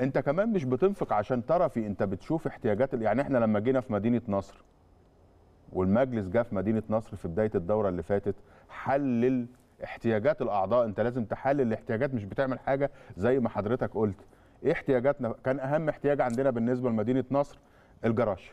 انت كمان مش بتنفق عشان ترفي انت بتشوف احتياجات يعني إحنا لما جينا في مدينة نصر والمجلس جه في مدينة نصر في بداية الدورة اللي فاتت حلل احتياجات الأعضاء. انت لازم تحلل الاحتياجات مش بتعمل حاجة زي ما حضرتك قلت. إيه احتياجاتنا؟ كان أهم احتياج عندنا بالنسبة لمدينة نصر الجراج.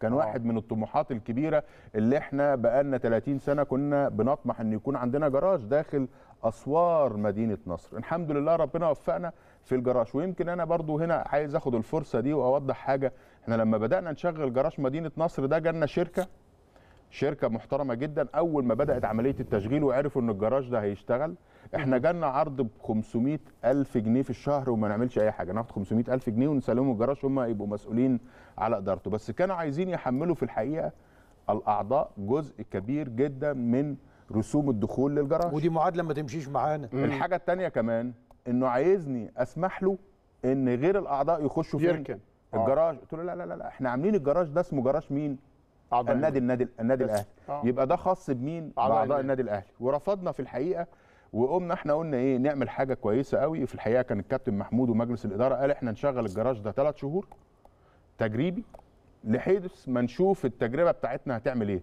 كان واحد من الطموحات الكبيرة اللي إحنا بقالنا 30 سنة كنا بنطمح إن يكون عندنا جراج داخل أسوار مدينة نصر. الحمد لله ربنا وفقنا في الجراج ويمكن أنا برضو هنا عايز آخد الفرصة دي وأوضح حاجة. إحنا لما بدأنا نشغل جراج مدينة نصر ده جالنا شركة شركة محترمة جدا. أول ما بدأت عملية التشغيل وعرفوا إن الجراج ده هيشتغل إحنا جالنا عرض ب 500 ألف جنيه في الشهر وما نعملش أي حاجة. ناخد 500 ألف جنيه ونسلمهم الجراج هم يبقوا مسؤولين على إدارته. بس كانوا عايزين يحملوا في الحقيقة الأعضاء جزء كبير جدا من رسوم الدخول للجراج. ودي معادله ما تمشيش معانا. الحاجة الثانية كمان إنه عايزني أسمح له إن غير الأعضاء يخشوا فين؟ يركن. آه. الجراج. قلت له لا لا لا لا إحنا عاملين الجراج ده اسمه جراج مين؟ أعضاء النادي النادي. النادي. الأهلي. آه. يبقى ده خاص بمين؟ بأعضاء النادي. النادي الأهلي. ورفضنا في الحقيقة وقمنا إحنا قلنا إيه نعمل حاجة كويسة قوي. في الحقيقة كان الكابتن محمود ومجلس الإدارة قال إحنا نشغل الجراج ده ثلاث شهور تجريبي لحيث ما نشوف التجربة بتاعتنا هتعمل إيه.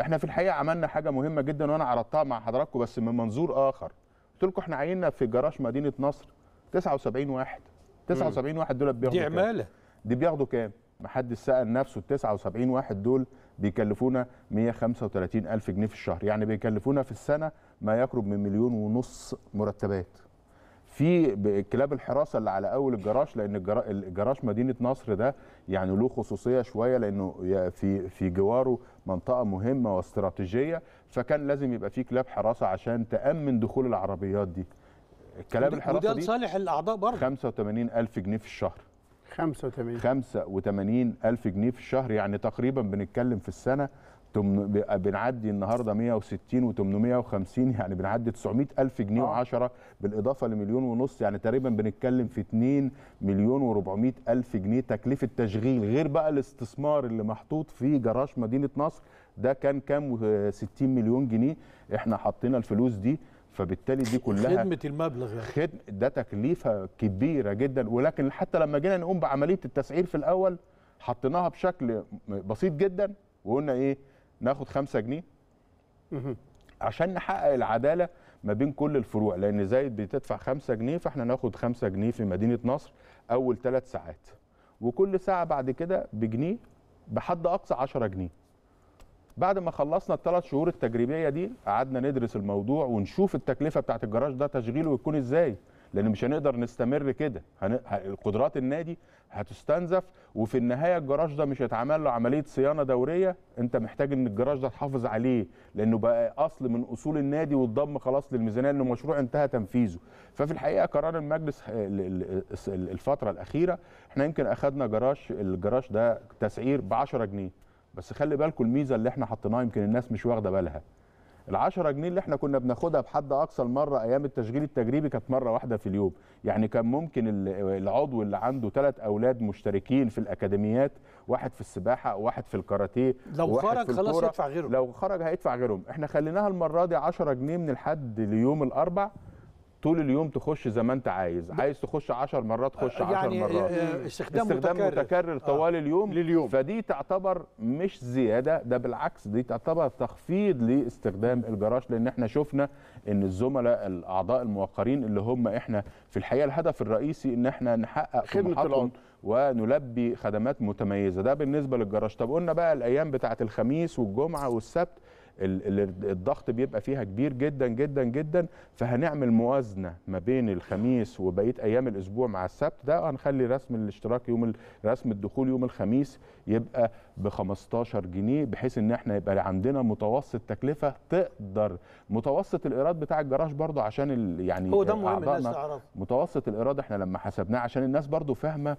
إحنا في الحقيقة عملنا حاجة مهمة جدا وأنا عرضتها مع حضراتكم بس من منظور آخر. قلت لكم إحنا عيننا في جراج مدينة نصر 79 واحد. 79 واحد دول بياخدوا دي؟ عمالة. دي بياخدوا كام؟ محدش سأل نفسه ال 79 واحد دول بيكلفونا 135 ألف جنيه في الشهر. يعني بيكلفونا في السنة ما يقرب من مليون ونص مرتبات. في كلاب الحراسة اللي على أول الجراج لأن الجرا- الجراج مدينة نصر ده يعني له خصوصية شوية لأنه يا- في في جواره منطقة مهمة واستراتيجية فكان لازم يبقى في كلاب حراسة عشان تأمن دخول العربيات دي. كلاب وده الحراسة دي لصالح الأعضاء برضه. 85 ألف جنيه في الشهر. 85 85 ألف جنيه في الشهر يعني تقريبا بنتكلم في ب- بنعدي النهارده 160 و850 يعني بنعدي 900 ألف جنيه آه. و10 بالإضافة لمليون ونص يعني تقريبا بنتكلم في 2 مليون و400 ألف جنيه. تكلفة تشغيل غير بقى الاستثمار اللي محطوط في جراج مدينة نصر ده كان كام؟ آه، 60 مليون جنيه. إحنا حطينا الفلوس دي فبالتالي دي كلها خدمة المبلغ يعني. خدمة ده تكلفة كبيرة جدا. ولكن حتى لما جينا نقوم بعملية التسعير في الأول حطيناها بشكل بسيط جدا وقلنا إيه؟ ناخد خمسة جنيه مهم. عشان نحقق العدالة ما بين كل الفروع لأن زايد بتدفع خمسة جنيه فإحنا ناخد خمسة جنيه في مدينة نصر أول ثلاث ساعات. وكل ساعة بعد كده بجنيه بحد أقصى 10 جنيه. بعد ما خلصنا الثلاث شهور التجريبية دي قعدنا ندرس الموضوع ونشوف التكلفة بتاعت الجراج ده تشغيله يكون إزاي. لأن مش هنقدر نستمر كده. هن... ه- قدرات النادي هتستنزف وفي النهاية الجراج ده مش هيتعمل له عملية صيانة دورية. أنت محتاج إن الجراج ده تحافظ عليه لأنه بقى أصل من أصول النادي واتضم خلاص للميزانية لأنه مشروع انتهى تنفيذه. ففي الحقيقة قرار المجلس ال- ال- ال- الفترة الأخيرة إحنا يمكن اخذنا جراج الجراج ده تسعير ب 10 جنيه. بس خلي بالكم الميزة اللي إحنا حطيناها يمكن الناس مش واخدة بالها. ال 10 جنيه اللي إحنا كنا بناخدها بحد أقصى المرة أيام التشغيل التجريبي كانت مرة واحدة في اليوم يعني كان ممكن ال- العضو اللي عنده ثلاث أولاد مشتركين في الأكاديميات واحد في السباحة وواحد في الكاراتيه لو خرج في خلاص الكورة. يدفع غيرهم. لو خرج هيدفع غيرهم إحنا خليناها المرة دي 10 جنيه من الحد ليوم الأربع طول اليوم تخش زي ما انت عايز. عايز تخش 10 مرات خش 10 يعني مرات. آه، استخدام, استخدام متكرر, متكرر طوال اليوم. لليوم. فدي تعتبر مش زيادة ده بالعكس دي تعتبر تخفيض لاستخدام الجراج لأن إحنا شفنا إن الزملاء الأعضاء الموقرين اللي هم إحنا في الحقيقة الهدف الرئيسي إن إحنا نحقق العضو. ونلبي خدمات متميزة. ده بالنسبة للجراج. طب قلنا بقى الأيام بتاعة الخميس والجمعة والسبت ال- ال- الضغط بيبقى فيها كبير جدا جدا جدا. فهنعمل موازنة ما بين الخميس وبقية أيام الأسبوع مع السبت ده هنخلي رسم الاشتراك يوم رسم الدخول يوم الخميس يبقى ب 15 جنيه بحيث إن إحنا يبقى عندنا متوسط تكلفة تقدر. متوسط الإيراد بتاع الجراج برضو عشان ال- يعني هو ده مهم الناس أعضائنا تعرف متوسط الإيراد إحنا لما حسبناه عشان الناس برضو فاهمة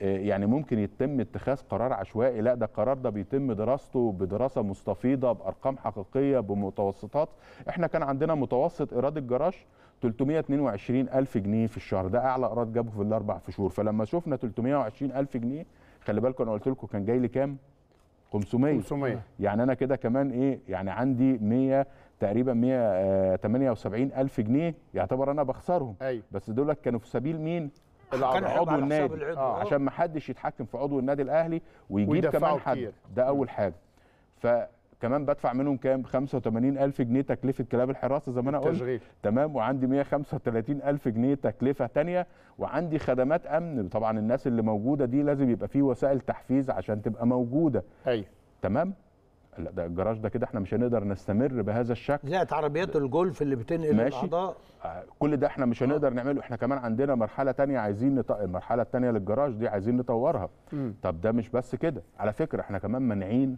يعني ممكن يتم اتخاذ قرار عشوائي. لا ده القرار ده بيتم دراسته بدراسة مستفيضة بأرقام حقيقية بمتوسطات. إحنا كان عندنا متوسط إيراد الجراج 322 ألف جنيه في الشهر. ده أعلى إيراد جابه في الأربع شهور. فلما شفنا 320 ألف جنيه خلي بالكم أنا قلت لكم كان جاي لي كام؟ 500 500 يعني أنا كده كمان إيه يعني عندي 100 تقريبا 178 ألف جنيه يعتبر أنا بخسرهم. أيوه. بس دول كانوا في سبيل مين؟ عضو النادي. العضو. آه. عشان ما حدش يتحكم في عضو النادي الأهلي ويجيب كمان حد. كتير. ده أول حاجة. فكمان بدفع منهم كام؟ 85 ألف جنيه تكلفة كلاب الحراسة زي ما أنا قلت. تمام؟ وعندي 135 ألف جنيه تكلفة تانية. وعندي خدمات أمن. طبعا الناس اللي موجودة دي لازم يبقى فيه وسائل تحفيز عشان تبقى موجودة. أيوه. تمام؟ لا ده الجراج ده كده إحنا مش هنقدر نستمر بهذا الشكل. زائد عربيات الجولف اللي بتنقل ماشي. الأعضاء. آه، كل ده إحنا مش هنقدر نعمله. إحنا كمان عندنا مرحلة تانية عايزين نط... المرحلة التانية للجراج دي عايزين نطورها. مم. طب ده مش بس كده. على فكرة إحنا كمان مانعين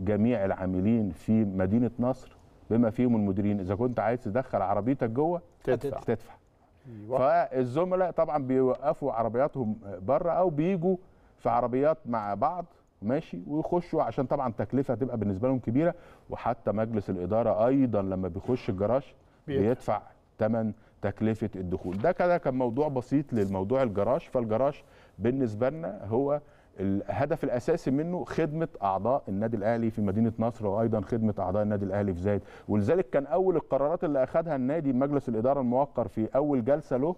جميع العاملين في مدينة نصر بما فيهم المديرين. إذا كنت عايز تدخل عربيتك جوه تدفع تدفع أيوة. فالزملاء طبعا بيوقفوا عربياتهم بره أو بيجوا في عربيات مع بعض ماشي ويخشوا عشان طبعا تكلفة هتبقى بالنسبة لهم كبيرة. وحتى مجلس الإدارة أيضا لما بيخش الجراج بيدفع. ثمن تكلفة الدخول. ده كده كان موضوع بسيط للموضوع الجراج فالجراج بالنسبة لنا هو الهدف الأساسي منه خدمة أعضاء النادي الأهلي في مدينة نصر وأيضا خدمة أعضاء النادي الأهلي في زايد. ولذلك كان أول القرارات اللي اخذها النادي مجلس الإدارة الموقر في أول جلسة له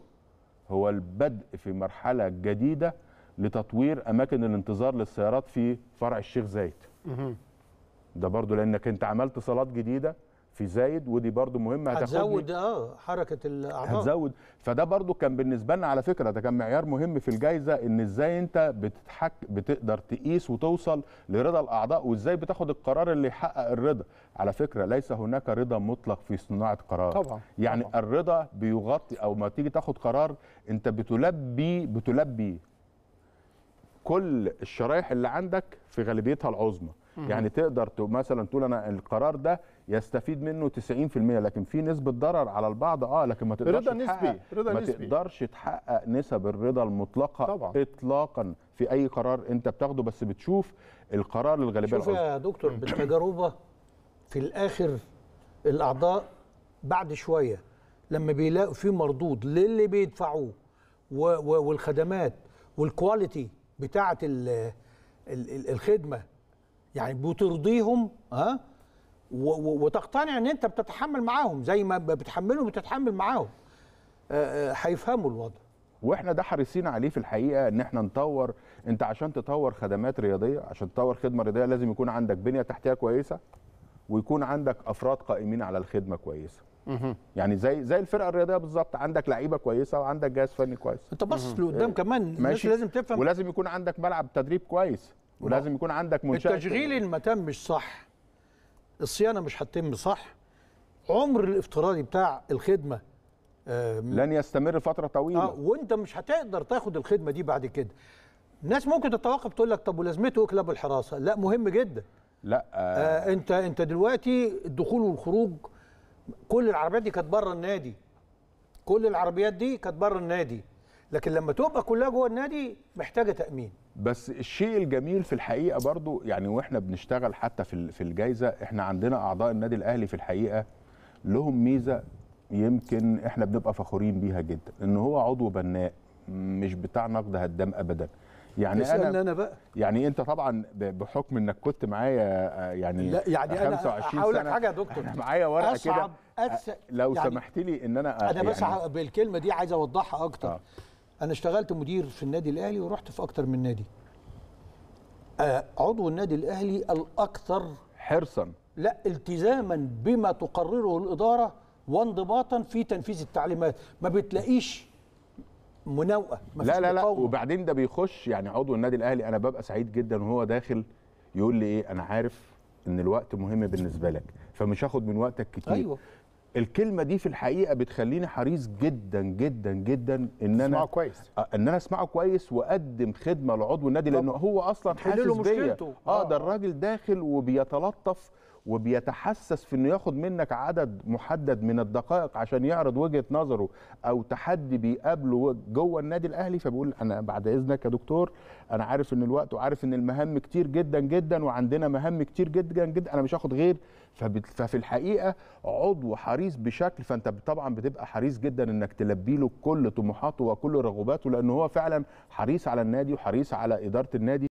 هو البدء في مرحلة جديدة لتطوير أماكن الانتظار للسيارات في فرع الشيخ زايد. ده برضو لأنك أنت عملت صالات جديدة في زايد ودي برضو مهمة هتزود آه حركة الأعضاء. هتزود. فده برضو كان بالنسبة لنا على فكرة ده كان معيار مهم في الجائزه إن إزاي أنت بتتحك بتقدر تقيس وتوصل لرضا الأعضاء وإزاي بتاخد القرار اللي يحقق الرضا. على فكرة ليس هناك رضا مطلق في صناعة قرار. طبعا يعني طبعا. الرضا بيغطي أو ما تيجي تاخد قرار أنت بتلبي بتلبي كل الشرايح اللي عندك في غالبيتها العظمى يعني تقدر ت- مثلا تقول أنا القرار ده يستفيد منه 90% لكن في نسبة ضرر على البعض آه لكن ما تقدرش رضا تحقق نسبي، رضا ما نسبي. تقدرش تحقق نسب الرضا المطلقة طبعا. اطلاقا في أي قرار أنت بتاخده بس بتشوف القرار الغالبيه شوف العظمى يا دكتور بالتجربة في الآخر الأعضاء بعد شوية لما بيلاقوا في مردود للي بيدفعوه والخدمات والكواليتي بتاعه ال- ال- ال- الخدمة. يعني بترضيهم ها؟ وتقتنع إن أنت بتتحمل معاهم زي ما بتحملهم بتتحمل معاهم. هيفهموا الوضع. وإحنا ده حريصين عليه في الحقيقة إن إحنا نطور. أنت عشان تطور خدمات رياضية عشان تطور خدمة رياضية لازم يكون عندك بنية تحتية كويسة. ويكون عندك أفراد قائمين على الخدمة كويسة. يعني زي زي الفرقة الرياضية بالظبط عندك لعيبة كويسة وعندك جهاز فني كويس. انت باصص لقدام كمان الناس. لازم تفهم. ولازم يكون عندك ملعب تدريب كويس ولازم يكون عندك منشأة. التشغيل ان ما تمش صح. الصيانة مش هتتم صح. عمر الافتراضي بتاع الخدمة آه لن يستمر فترة طويلة. آه وانت مش هتقدر تاخد الخدمة دي بعد كده. الناس ممكن تتوقف تقول لك طب ولازمته إيه كلاب الحراسة؟ لا مهم جدا. لا آه آه انت انت دلوقتي الدخول والخروج كل العربيات دي كانت بره النادي. كل العربيات دي كانت بره النادي. لكن لما تبقى كلها جوه النادي محتاجة تأمين. بس الشيء الجميل في الحقيقة برضو يعني وإحنا بنشتغل حتى في في الجائزه إحنا عندنا أعضاء النادي الأهلي في الحقيقة لهم ميزة يمكن إحنا بنبقى فخورين بيها جدا إن هو عضو بناء مش بتاع نقد هدام ابدا. يعني أنا أنا بقى. يعني أنت طبعا بحكم إنك كنت معايا آه، يعني لا يعني أنا 25 هقول لك حاجة يا دكتور. أنا معايا ورقة كده. أس... لو يعني سمحت لي إن أنا أنا بس يعني بالكلمة دي عايز أوضحها أكتر. آه. آه. أنا اشتغلت مدير في النادي الأهلي ورحت في أكتر من نادي. آه عضو النادي الأهلي الأكثر حرصا. لا التزاما بما تقرره الإدارة وانضباطا في تنفيذ التعليمات. ما بتلاقيش مناوئه ما لا لا لا مقاومة. وبعدين ده بيخش يعني عضو النادي الأهلي أنا ببقى سعيد جدا وهو داخل يقول لي إيه أنا عارف إن الوقت مهم بالنسبة لك فمش هاخد من وقتك كتير أيوه الكلمة دي في الحقيقة بتخليني حريص جدا جدا جدا إن أنا كويس آه، إن أنا أسمعه كويس وأقدم خدمة لعضو النادي لأنه هو أصلا حاسس بيا مشكلته. آه آه. ده الراجل داخل وبيتلطف وبيتحسس في إنه ياخد منك عدد محدد من الدقائق عشان يعرض وجهة نظره أو تحدي بيقابله جوه النادي الأهلي فبيقول أنا بعد إذنك يا دكتور أنا عارف إن الوقت وعارف إن المهام كتير جدا جدا وعندنا مهام كتير جدا جدا أنا مش هاخد غير. ففي الحقيقة عضو حريص بشكل فأنت طبعا بتبقى حريص جدا إنك تلبي له كل طموحاته وكل رغباته لأن هو فعلا حريص على النادي وحريص على إدارة النادي.